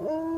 Oh.